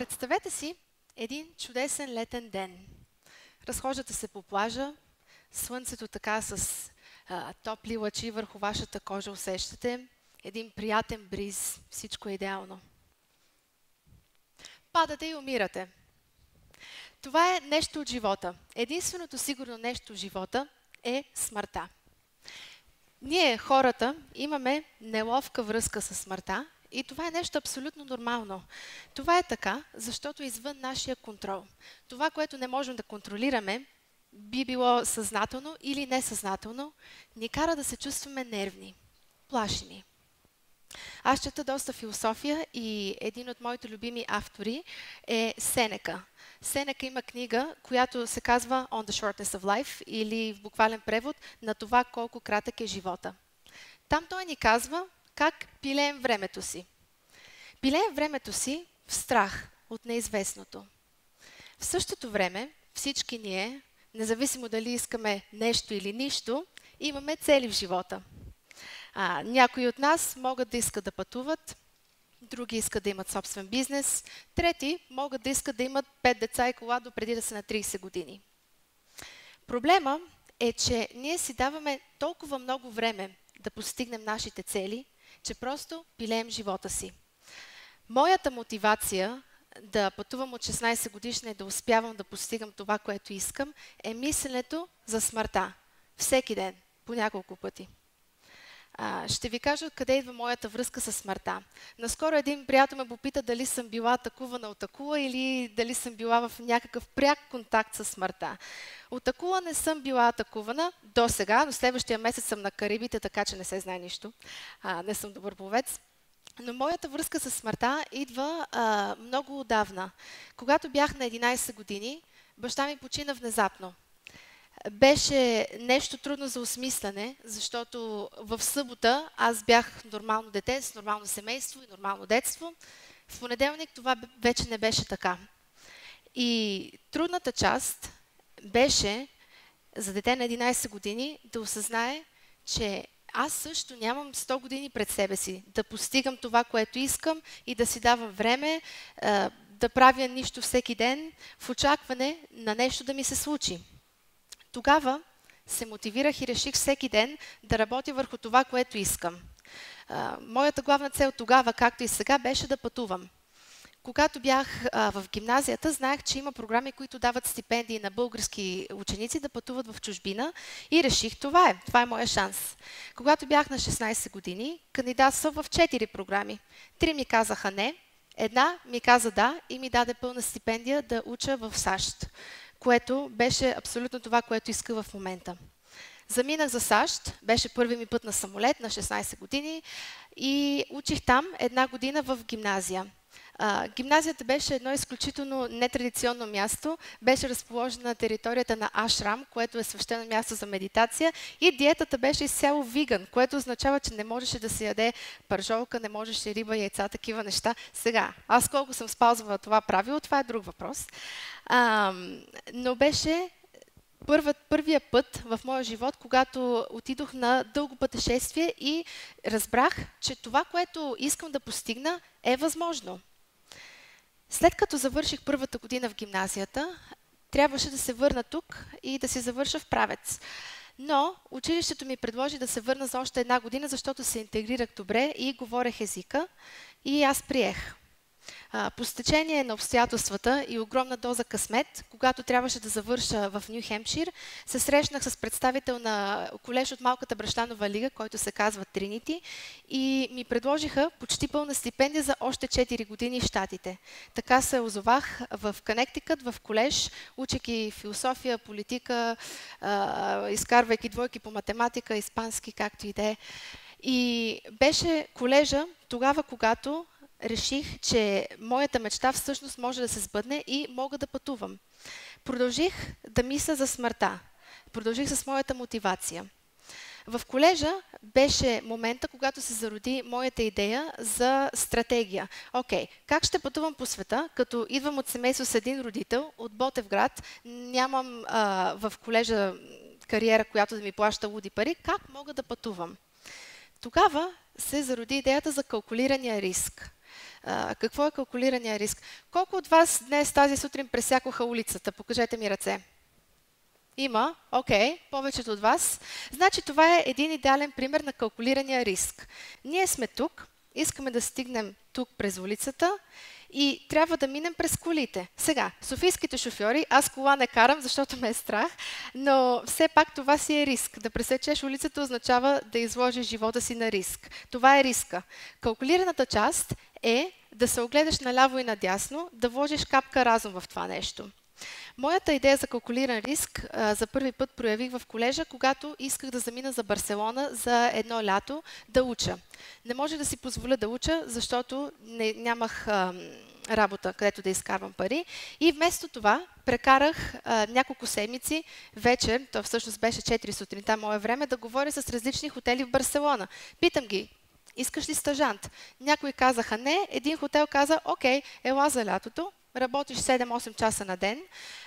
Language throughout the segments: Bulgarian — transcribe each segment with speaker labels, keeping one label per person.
Speaker 1: Представете си един чудесен летен ден. Разхождате се по плажа, слънцето така с а, топли лъчи върху вашата кожа усещате, един приятен бриз, всичко е идеално. Падате и умирате. Това е нещо от живота. Единственото сигурно нещо в живота е смъртта. Ние, хората, имаме неловка връзка с смъртта и това е нещо абсолютно нормално. Това е така, защото е извън нашия контрол. Това, което не можем да контролираме, би било съзнателно или несъзнателно, ни кара да се чувстваме нервни, плашени. Аз чета доста философия и един от моите любими автори е Сенека. Сенека има книга, която се казва On the Shortness of Life или в буквален превод на това колко кратък е живота. Там той ни казва как пилеем времето си. Пилеем времето си в страх от неизвестното. В същото време всички ние, независимо дали искаме нещо или нищо, имаме цели в живота. А, някои от нас могат да искат да пътуват, други искат да имат собствен бизнес, трети могат да искат да имат пет деца и кола до преди да са на 30 години. Проблема е, че ние си даваме толкова много време да постигнем нашите цели, че просто пилеем живота си. Моята мотивация да пътувам от 16 годишна и да успявам да постигам това, което искам, е мисленето за смъртта. Всеки ден, по няколко пъти. Ще ви кажа откъде идва моята връзка с смъртта. Наскоро един приятел ме попита дали съм била атакувана от акула или дали съм била в някакъв пряк контакт с смъртта. От акула не съм била атакувана до сега, но следващия месец съм на Карибите, така че не се знае нищо. А, не съм добър повец. Но моята връзка с смъртта идва а, много отдавна. Когато бях на 11 години, баща ми почина внезапно беше нещо трудно за осмисляне, защото в събота аз бях нормално дете с нормално семейство и нормално детство. В понеделник това вече не беше така. И трудната част беше за дете на 11 години да осъзнае, че аз също нямам 100 години пред себе си да постигам това, което искам и да си давам време да правя нищо всеки ден в очакване на нещо да ми се случи. Тогава се мотивирах и реших всеки ден да работя върху това, което искам. моята главна цел тогава, както и сега, беше да пътувам. Когато бях в гимназията, знаех, че има програми, които дават стипендии на български ученици да пътуват в чужбина и реших това е. Това е моя шанс. Когато бях на 16 години, кандидатствах в 4 програми. Три ми казаха не, една ми каза да и ми даде пълна стипендия да уча в САЩ което беше абсолютно това, което иска в момента. Заминах за САЩ, беше първи ми път на самолет на 16 години и учих там една година в гимназия. Гимназията беше едно изключително нетрадиционно място. Беше разположена на територията на Ашрам, което е свещено място за медитация. И диетата беше изцяло виган, което означава, че не можеше да се яде пържолка, не можеше риба, яйца, такива неща. Сега, аз колко съм спазвала това правило, това е друг въпрос. Но беше първият, първия път в моя живот, когато отидох на дълго пътешествие и разбрах, че това, което искам да постигна, е възможно. След като завърших първата година в гимназията, трябваше да се върна тук и да се завърша в правец. Но училището ми предложи да се върна за още една година, защото се интегрирах добре и говорех езика и аз приех по стечение на обстоятелствата и огромна доза късмет, когато трябваше да завърша в Нью Хемпшир, се срещнах с представител на колеж от малката бращанова лига, който се казва Тринити, и ми предложиха почти пълна стипендия за още 4 години в Штатите. Така се озовах в Канектикът, в колеж, учейки философия, политика, изкарвайки двойки по математика, испански, както и да е. И беше колежа тогава, когато реших, че моята мечта всъщност може да се сбъдне и мога да пътувам. Продължих да мисля за смъртта. Продължих с моята мотивация. В колежа беше момента, когато се зароди моята идея за стратегия. Окей, okay, как ще пътувам по света, като идвам от семейство с един родител от Ботевград, нямам а, в колежа кариера, която да ми плаща луди пари, как мога да пътувам? Тогава се зароди идеята за калкулирания риск. Какво е калкулирания риск? Колко от вас днес тази сутрин пресякоха улицата? Покажете ми ръце. Има, окей, okay, повечето от вас. Значи това е един идеален пример на калкулирания риск. Ние сме тук, искаме да стигнем тук през улицата и трябва да минем през колите. Сега, софийските шофьори, аз кола не карам, защото ме е страх, но все пак това си е риск. Да пресечеш улицата означава да изложиш живота си на риск. Това е риска. Калкулираната част е да се огледаш наляво и надясно, да вложиш капка разум в това нещо. Моята идея за калкулиран риск а, за първи път проявих в колежа, когато исках да замина за Барселона за едно лято да уча. Не може да си позволя да уча, защото не, нямах а, работа, където да изкарвам пари. И вместо това прекарах а, няколко седмици вечер, то всъщност беше 4 сутринта мое време, да говоря с различни хотели в Барселона. Питам ги, искаш ли стажант? Някои казаха не, един хотел каза, окей, ела за лятото, работиш 7-8 часа на ден,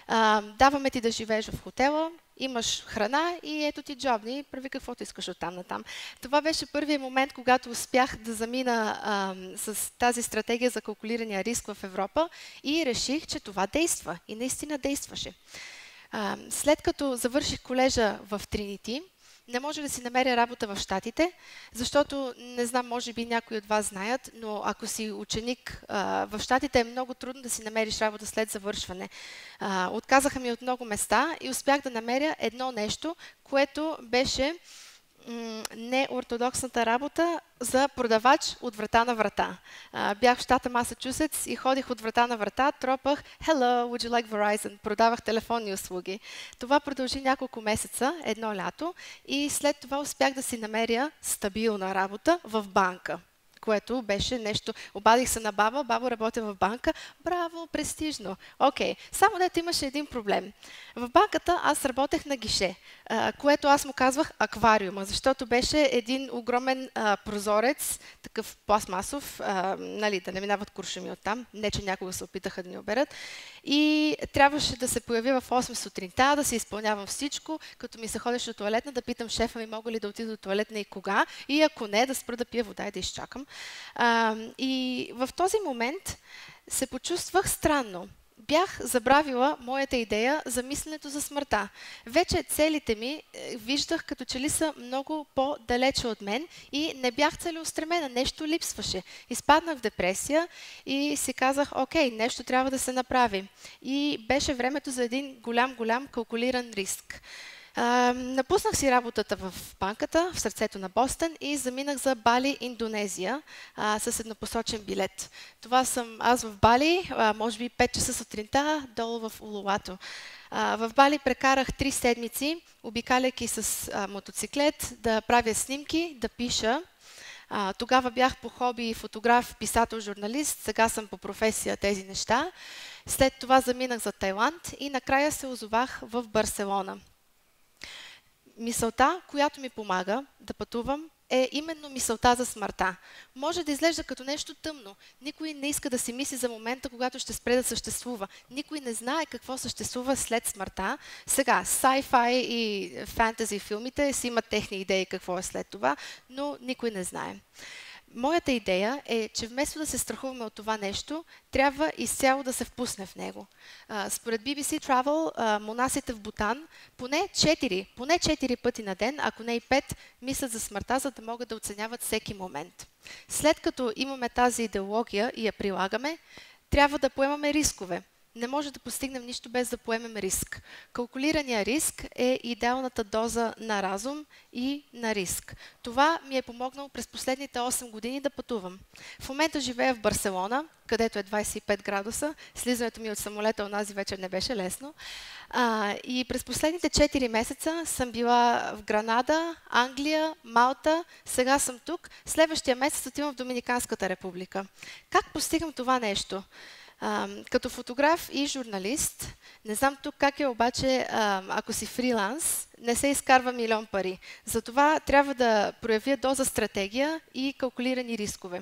Speaker 1: а, даваме ти да живееш в хотела, имаш храна и ето ти джобни, прави каквото искаш от там на там. Това беше първият момент, когато успях да замина а, с тази стратегия за калкулирания риск в Европа и реших, че това действа. И наистина действаше. А, след като завърших колежа в Тринити, не може да си намеря работа в Штатите, защото, не знам, може би някои от вас знаят, но ако си ученик в Штатите е много трудно да си намериш работа след завършване. Отказаха ми от много места и успях да намеря едно нещо, което беше неортодоксната работа за продавач от врата на врата. бях в щата Масачусетс и ходих от врата на врата, тропах Hello, would you like Verizon? Продавах телефонни услуги. Това продължи няколко месеца, едно лято и след това успях да си намеря стабилна работа в банка което беше нещо. Обадих се на баба, баба работя в банка. Браво, престижно. Окей, okay. само дето имаше един проблем. В банката аз работех на гише, което аз му казвах аквариума, защото беше един огромен прозорец, такъв пластмасов, нали, да не минават куршуми от там, не че някога се опитаха да ни оберат. И трябваше да се появя в 8 сутринта, да се изпълнявам всичко, като ми се ходеше до туалетна, да питам шефа ми мога ли да отида до туалетна и кога, и ако не, да спра да пия вода и да изчакам. А, и в този момент се почувствах странно. Бях забравила моята идея за мисленето за смъртта. Вече целите ми е, виждах като че ли са много по-далече от мен и не бях целеустремена, нещо липсваше. Изпаднах в депресия и си казах, окей, нещо трябва да се направи. И беше времето за един голям-голям калкулиран риск. Напуснах си работата в банката, в сърцето на Бостън и заминах за Бали, Индонезия, а, с еднопосочен билет. Това съм аз в Бали, а, може би 5 часа сутринта, долу в Улуато. В Бали прекарах 3 седмици, обикаляйки с мотоциклет, да правя снимки, да пиша. А, тогава бях по хоби фотограф, писател, журналист, сега съм по професия тези неща. След това заминах за Тайланд и накрая се озовах в Барселона мисълта, която ми помага да пътувам, е именно мисълта за смъртта. Може да изглежда като нещо тъмно. Никой не иска да си мисли за момента, когато ще спре да съществува. Никой не знае какво съществува след смъртта. Сега, sci-fi и фентази филмите си имат техни идеи какво е след това, но никой не знае. Моята идея е, че вместо да се страхуваме от това нещо, трябва изцяло да се впусне в него. според BBC Travel, монасите в Бутан поне 4, поне 4 пъти на ден, ако не и 5, мислят за смъртта, за да могат да оценяват всеки момент. След като имаме тази идеология и я прилагаме, трябва да поемаме рискове не може да постигнем нищо без да поемем риск. Калкулирания риск е идеалната доза на разум и на риск. Това ми е помогнало през последните 8 години да пътувам. В момента живея в Барселона, където е 25 градуса. Слизането ми от самолета онази вечер не беше лесно. А, и през последните 4 месеца съм била в Гранада, Англия, Малта. Сега съм тук. Следващия месец отивам в Доминиканската република. Как постигам това нещо? Като фотограф и журналист, не знам тук как е обаче, ако си фриланс, не се изкарва милион пари. Затова трябва да проявя доза стратегия и калкулирани рискове.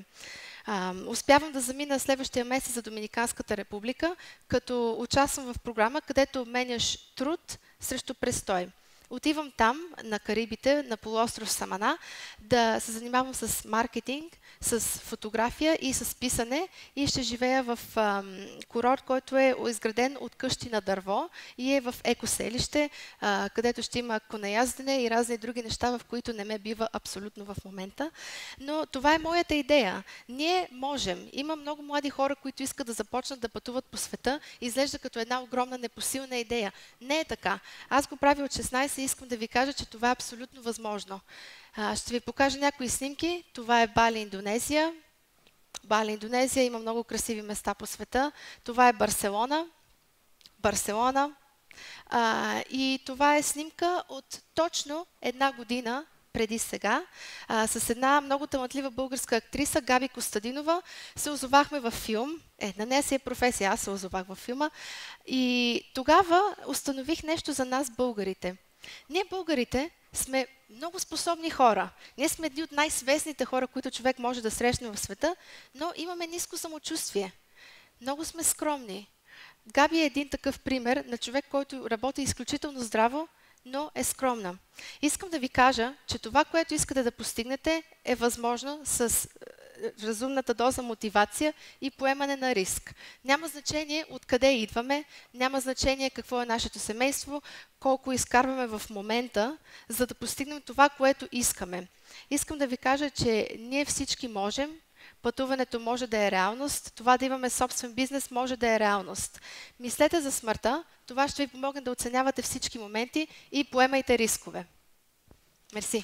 Speaker 1: Успявам да замина следващия месец за Доминиканската република, като участвам в програма, където обменяш труд срещу престой. Отивам там, на Карибите, на полуостров Самана, да се занимавам с маркетинг, с фотография и с писане и ще живея в ам, курорт, който е изграден от къщи на дърво и е в екоселище, а, където ще има конеяздене и разни други неща, в които не ме бива абсолютно в момента. Но това е моята идея. Ние можем. Има много млади хора, които искат да започнат да пътуват по света. Изглежда като една огромна непосилна идея. Не е така. Аз го правя от 16 и искам да ви кажа, че това е абсолютно възможно. Ще ви покажа някои снимки. Това е Бали, Индонезия. Бали, Индонезия има много красиви места по света. Това е Барселона. Барселона. И това е снимка от точно една година преди сега, а, с една много талантлива българска актриса, Габи Костадинова, се озовахме във филм. Е, на нея си е професия, аз се озовах във филма. И тогава установих нещо за нас, българите. Ние, българите, сме много способни хора. Ние сме едни от най-свестните хора, които човек може да срещне в света, но имаме ниско самочувствие. Много сме скромни. Габи е един такъв пример на човек, който работи изключително здраво, но е скромна. Искам да ви кажа, че това, което искате да постигнете, е възможно с разумната доза мотивация и поемане на риск. Няма значение откъде идваме, няма значение какво е нашето семейство, колко изкарваме в момента, за да постигнем това, което искаме. Искам да ви кажа, че ние всички можем, пътуването може да е реалност, това да имаме собствен бизнес може да е реалност. Мислете за смъртта, това ще ви помогне да оценявате всички моменти и поемайте рискове. Мерси.